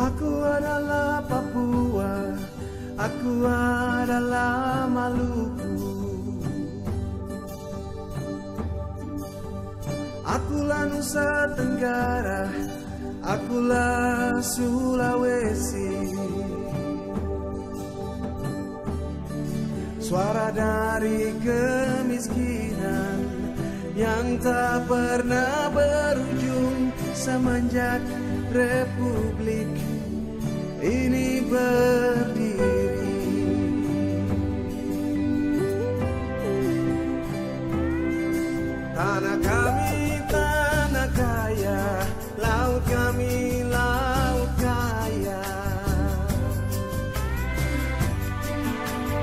adalah Papua, aku adalah Maluku. Akulah Nusa Tenggara, akulah Sulawesi. Suara dari kemiskinan yang tak pernah berujung semenjak Republik ini berdiri. Tanah kami tanah kaya, laut kami laut kaya.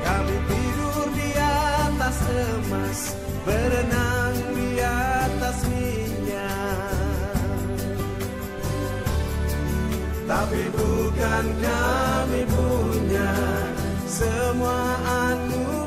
Kami tidur di atas emas, berenang Tapi bukan kami punya. Semua anugerah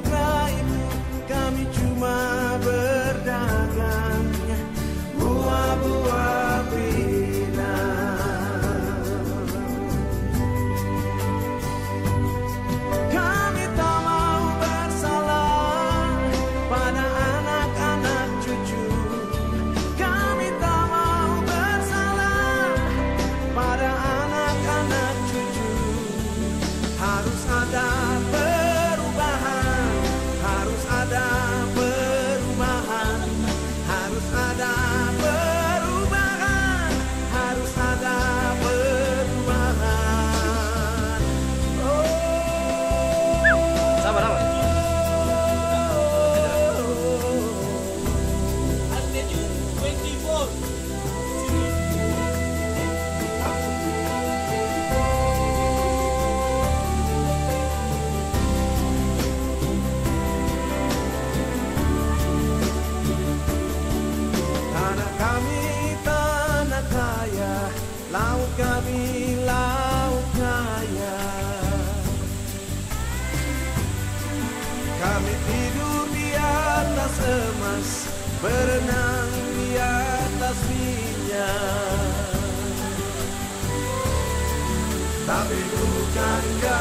laut kami laut kaya. Kami tidur di atas emas, berenang di atas minyak. Tapi bukan kami